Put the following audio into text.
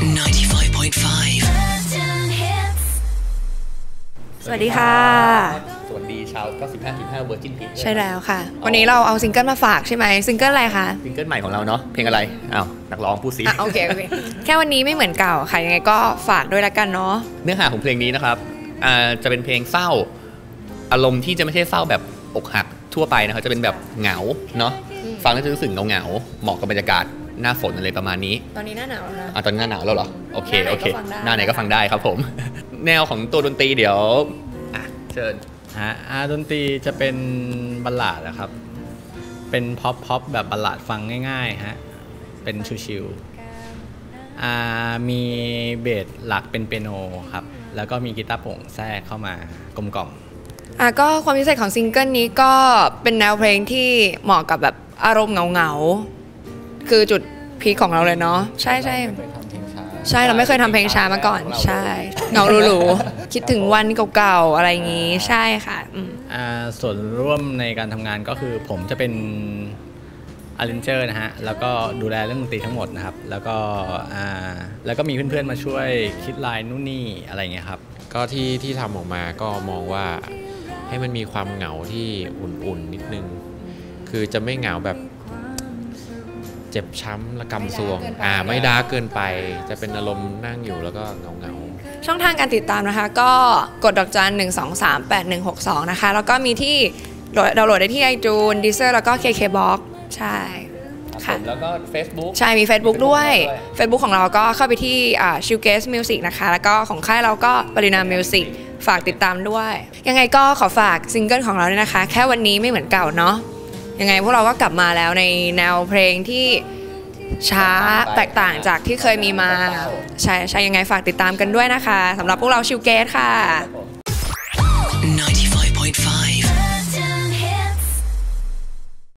95.5 สวัสดีค่ะ สวัสดีชาว 95.5 Virgin Hitz ใช่แล้วค่ะ วันนี้เราเอาซิงเกิลมาฝากใช่ไหมซิงเกิลอะไรคะซิงเกิลใหม่ของเราเนาะเพลงอะไรอ้าวนักร้องพูดสิอะโอเคโอเคแค่วันนี้ไม่เหมือนเก่าค่ะ ยังไงก็ฝากด้วยละกันเนาะเนื้อหาของเพลงนี้นะครับอ่าจะเป็นเพลงเศร้า อารมณ์ที่จะไม่ใช่เศร้าแบบอกหักทั่วไปนะครับจะเป็นแบบเหงาเนาะฟังแล้วจะรู้สึกเหงาๆเหมาะกับบรรยากาศ หน้าฝนอะไรประมาณนี้ ตอนนี้หน้าหนาวนะอะตอนนี้หน้าหนาวแล้วเหรอโอเคหน้าไหนโอเคก็ฟังได้หน้าไหนก็ฟังได้ครับผม แนวของตัวดนตรีเดี๋ยวอะเชิญฮะอาดนตรีจะเป็นบัลลาดนะครับ เป็นพ็อปพ็อปแบบบัลลาดฟังง่ายๆฮะเป็นชิวๆอ่ามีเบสหลักเป็นเปียโนครับ แล้วก็มีกีตาร์โปร่งแทรกเข้ามากลมกล่อมอะก็ความพิเศษของซิงเกิลนี้ก็เป็นแนวเพลงที่เหมาะกับแบบอารมณ์เหงาๆ คือจุด peak ของเราเลยเนาะใช่ใช่ใช่เราไม่เคยทำเพลงช้ามาก่อน ใช่เหงาหรูๆคิดถึงวันเก่าๆอะไรอย่างงี้ใช่ค่ะอืมอ่าส่วนร่วมในการทำงานก็คือผมจะเป็น arranger นะฮะ แล้วก็ดูแลเรื่องดนตรีทั้งหมดนะครับ แล้วก็อ่าแล้วก็มีเพื่อนๆมาช่วยคิดลายนู่นนี่อะไรเงี้ยครับ ก็ที่ที่ทำออกมาก็มองว่าให้มันมีความเหงาที่อุ่นๆนิดนึง คือจะไม่เหงาแบบ เจ็บช้ำและกำสรวล อ่า ไม่ dark เกินไป จะเป็นอารมณ์นั่งอยู่แล้วก็เหงาเหงาๆช่องทางการติดตามนะคะ ก็กดดอกจัน 1 2 3 8 1 6 2 นะคะ แล้วก็มีที่โหลดดาวน์โหลดได้ที่ iTunes Deezer แล้วก็ KKBox ใช่ค่ะแล้วก็ Facebook ใช่มี Facebook ด้วยด้วย Facebook ของเราก็เข้าไปที่ ChillGuest Music นะคะ แล้วก็ของค่ายเราก็ปรินา Music ฝากติดตามด้วย ยังไงก็ขอฝากซิงเกิลของเราด้วยนะคะ แค่วันนี้ไม่เหมือนเก่าเนาะ ยังไงพวกเราก็กลับมาแล้วในแนวเพลงที่ช้าแตกต่างจากที่เคยมีมา ใช่ใช่ยังไงฝากติดตามกันด้วยนะคะสำหรับพวกเรา ChillGuest ค่ะ95